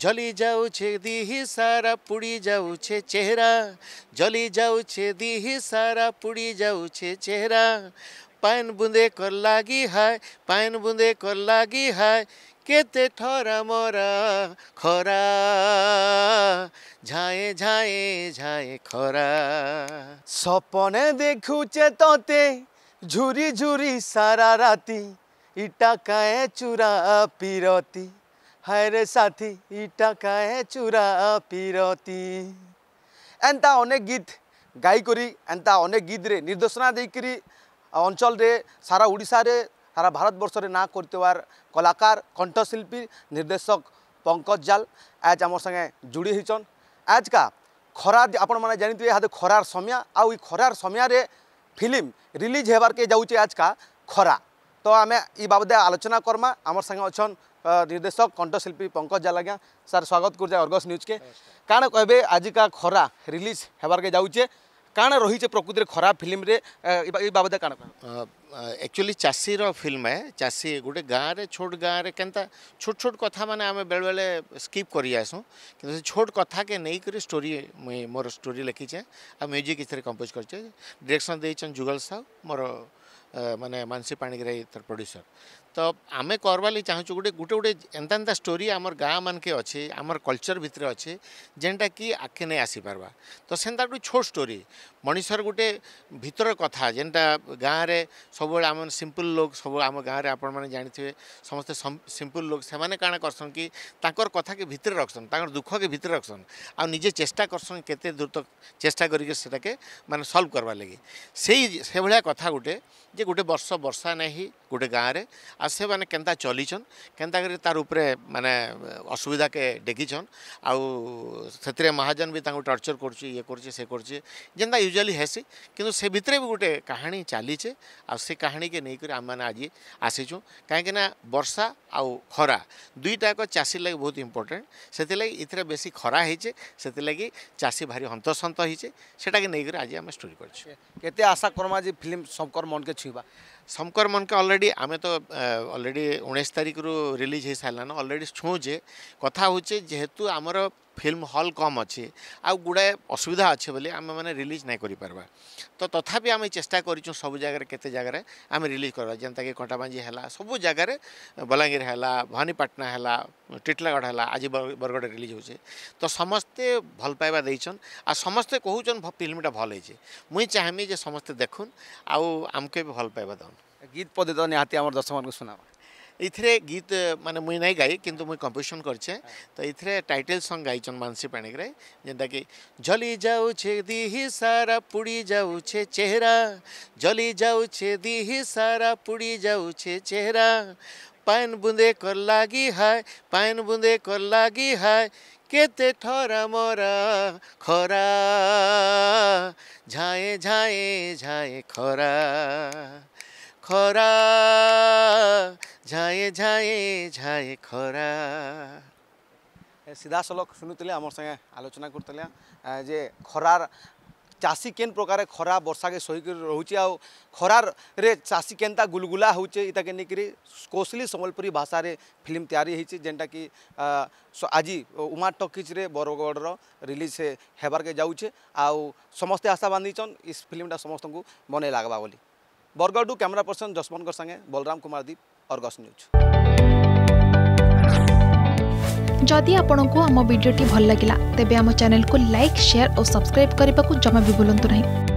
जली जाऊे दी सारा पुड़ी जाऊे चेहरा जली जाऊे दी सारा पुड़ी जाऊे चेहरा पान बुंदे कर लगी हाय पान बुंदे कर लगी हाय केते ठरा मरा खरा झाए झाए झाए खरा सपने देखुचे तोते झुरी झुरी सारा राती इटा काए चूरा पीरती হায় রে সাথী টাকা চুরা পিরতি এন্তা অনেক গীত গাই করি এন্তা অনেক গীত রে নির্দেশনা দিয়ে অঞ্চল রে সারা ওড়িশারে সারা ভারতবর্ষের না করতেবার কলাকার কণ্ঠশিল্পী নির্দেশক পঙ্কজ জাল আজ আমার সঙ্গে জুড়ি হয়েছন আজকা খরা আপন মানে জানিথে ইহাদে খরার সময় আউ খরার সময় রে ফিল্ম রিলিজ হবার কে যাচ্ছে আজকা খরা তো আমি এই বাবদে আলোচনা করমা আমার সাথে অছন নির্দেশক কণ্ঠশিল্পী পঙ্কজ জালাজ্ঞা স্যার স্বাগত করছে অর্গস নিউজকে কাণ কবে আজিকা খরা রিলিজ হবারকে যাচ্ছে কাণ রয়েছে প্রকৃতির খরা ফিল্মরে এই বাবদে কাণ एक्चुअली चाषी रो फिल्म है चाषी गोटे गाँव रे छोट गाँव रे केनता छोट छोट कथा मैंने आम बेले बेले स्कीप कर जासूँ कि छोट कथा के नहीं कर स्टोरी मुई मोर स्टोरी लिखीचे आ म्यूजिक इस कंपोज करचे डायरेक्शन देचन जुगल साहु मोर मैंने मानसी पाणिग्राही तर प्रोड्यूसर ତ ଆମେ କର୍ବାର୍ ଲାଗି ଚାହୁଁଛୁ ଗୋଟେ ଗୋଟେ ଗୋଟେ ଏନ୍ତା ଏନ୍ତା ଷ୍ଟୋରି ଆମର ଗାଁ ମାନକେ ଅଛେ ଆମର କଲଚର ଭିତରେ ଅଛେ ଯେନ୍ଟାକି ଆଗ୍କେ ନେଇ ଆସିପାର୍ବା ତ ସେନ୍ତା ଗୋଟେ ଛୋଟ ଷ୍ଟୋରି ମଣିଷର ଗୋଟେ ଭିତର କଥା ଯେନ୍ଟା ଗାଁରେ ସବୁବେଳେ ଆମ ସିମ୍ପଲ ଲୋକ ସବୁ ଆମ ଗାଁରେ ଆପଣମାନେ ଜାଣିଥିବେ ସମସ୍ତେ ସିମ୍ପଲ ଲୋକ ସେମାନେ କାଣା କରସନ୍ କି ତାଙ୍କର କଥାକେ ଭିତରେ ରଖସନ୍ ତାଙ୍କର ଦୁଃଖକେ ଭିତରେ ରଖସନ୍ ଆଉ ନିଜେ ଚେଷ୍ଟା କରସନ୍ କେତେ ଦ୍ରୁତ ଚେଷ୍ଟା କରିକି ସେଟାକେ ମାନେ ସଲ୍ଭ କରବାର୍ ଲାଗି ସେଇ ସେଭଳିଆ କଥା ଗୋଟେ ଯେ ଗୋଟେ ବର୍ଷ ବର୍ଷା ନାହିଁ ଗୋଟେ ଗାଁରେ আর সে মানে কেন চলিছন কেন করে তার উপরে মানে অসুবিধাকে ডেকিছন আউ মহাজন বি তা টর্চর করছে ইয়ে করছে সে করছে যেনতা ইউজুয়ালি হেসি কিন্তু সে ভিতরে বি গোটে কাহিনী চালিছে আর সে কাহিনীকে নিয়ে করে আমি মানে আজি আসিছু কাହିଁକି না ବର୍ଷା ଆଉ ଖରା ଦୁଇଟାକ ଚାଷୀ ଲାଗି ବହୁତ ଇମ୍ପୋର୍ଟାଣ୍ଟ ସେଥିଲାଗି ଏଥିରେ ବେଶୀ ଖରା ହେଇଛେ ସେଥିଲାଗି ଚାଷୀ ଭାରି ହନ୍ତସନ୍ତ ହେଇଛେ ସେଟାକେ ନେଇକରି ଆଜି ଆମେ ଷ୍ଟୋରି କରିଛୁ କେତେ ଆଶା କର୍ମା ଯେ ଫିଲ୍ମ সবকর মনকে ଛୁଇଁବା ଶଙ୍କର ମନକେ ଅଲରେଡ଼ି ଆମେ ତ ଅଲରେଡ଼ି ଉଣେଇଶ ତାରିଖରୁ ରିଲିଜ୍ ହେଇସାରିଲାନ ଅଲରେଡ଼ି ଛୁଁ ଯେ କଥା ହେଉଛେ ଯେହେତୁ ଆମର ଫିଲ୍ମ ହଲ୍ କମ୍ ଅଛି ଆଉ ଗୁଡ଼ାଏ ଅସୁବିଧା ଅଛି ବୋଲି ଆମେମାନେ ରିଲିଜ୍ ନାଇଁ କରିପାରବା ତ ତଥାପି ଆମେ ଚେଷ୍ଟା କରିଛୁ ସବୁ ଜାଗାରେ କେତେ ଜାଗାରେ ଆମେ ରିଲିଜ୍ କରିବା ଯେନ୍ତାକି କଣ୍ଟାବାଞ୍ଜି ହେଲା ସବୁ ଜାଗାରେ ବଲାଙ୍ଗୀର ହେଲା ଭବାନୀପାଟଣା ହେଲା ଟିଟଲାଗଡ଼ ହେଲା ଆଜି ବରଗଡ଼ ରିଲିଜ୍ ହେଉଛେ ତ ସମସ୍ତେ ଭଲ ପାଇବା ଦେଇଛନ୍ ଆଉ ସମସ୍ତେ କହୁଛନ୍ ଫିଲ୍ମଟା ଭଲ ହେଇଛେ ମୁଇଁ ଚାହିଁମି ଯେ ସମସ୍ତେ ଦେଖୁନ୍ ଆଉ ଆମକେ ବି ଭଲ ପାଇବା ଦେଉନ୍ ଗୀତ ପଦେ ତ ନିହାତି ଆମର ଦର୍ଶକମାନଙ୍କୁ ଶୁଣାବା ଏଥିରେ ଗୀତ ମାନେ ମୁଇଁ ନାଇଁ ଗାଇ କିନ୍ତୁ ମୁଇଁ କମ୍ପୋଜିସନ୍ କରିଛେ ତ ଏଥିରେ ଟାଇଟେଲ୍ ସଙ୍ଗ୍ ଗାଇଛନ୍ ମାନସୀ ପାଣିଗ୍ରାହୀ ଯେନ୍ତାକି ଜଲି ଯାଉଛେ ଦିହି ସାରା ପୁଡ଼ି ଯାଉଛେ ଚେହେରା ଜଲି ଯାଉଛେ ଦିହି ସାରା ପୁଡ଼ି ଯାଉଛେ ଚେହେରା ପାଏନ୍ ବୁନ୍ଦେ କର ଲାଗି ହାଏ ପାଏନ୍ ବୁନ୍ଦେ କର ଲାଗି ହାଏ କେତେ ଠରା ମରା ଖରା ଝାଏ ଝାଏ ଝାଏ ଖରା ଖରା ঝায়ে ঝায়ে ঝায়ে খরা ସିଧାସଳଖ ଶୁଣୁଥିଲେ ଆମର ସାଙ୍ଗେ ଆଲୋଚନା କରୁଥିଲେ ଯେ ଖରାର ଚାଷୀ କେନ୍ ପ୍ରକାର ଖରା ବର୍ଷାକେ ସହିକରି ରହୁଛି ଆଉ ଖରାରେ ଚାଷୀ କେନ୍ତା ଗୁଲଗୁଲା ହେଉଛେ ଇତାକେ ନେଇକରି କୋଶଲି ସମ୍ବଲପୁରୀ ଭାଷାରେ ଫିଲ୍ମ ତିଆରି ହେଇଛି ଯେନ୍ଟାକି ଆଜି ଉମା ଟକିଜ୍ରେ ବରଗଡ଼ର ରିଲିଜ୍ ହେବାର୍କେ ଯାଉଛେ ଆଉ ସମସ୍ତେ ଆଶା ବାନ୍ଧିଛନ୍ ଇ ଫିଲ୍ମଟା ସମସ୍ତଙ୍କୁ ମନେ ଲାଗ୍ବା ବୋଲି ବରଗଡ଼ରୁ କ୍ୟାମେରା ପର୍ସନ୍ ଯଶମନଙ୍କ ସାଙ୍ଗେ ବଲରାମ କୁମାର ଦୀପ अर्गस न्यूज जदि आपंक आम भिडी भल लगा तेब को लाइक सेयार और सब्सक्राइब करने को जमा भी भूलु ना